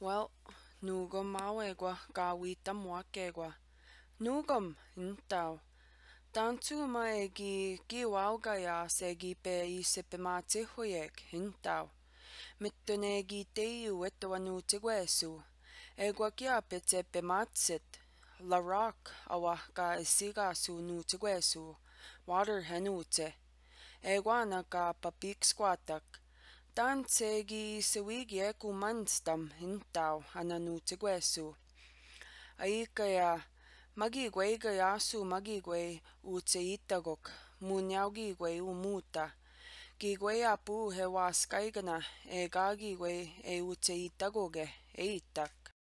Well, nugom awegwa gawita mwakegwa. Nugom intau. Tantu ma egi giwauga ya segi pe i sepe mate huyek intau. Mittonegi teiu etoa nu tigwesu. Egwa kia pete pe matsit. La rock awa ka isiga su nu tigwesu. Water henute. Egwa na ka papik squatak. Tantsegi sewigi eku manstam hintau ananute guesu. Aika ya magigwei gayasu magigwei utse itagok munyaugigwei umuta. Gigwei apu hewas kaigana e gagigwei e utse itagoge eitak.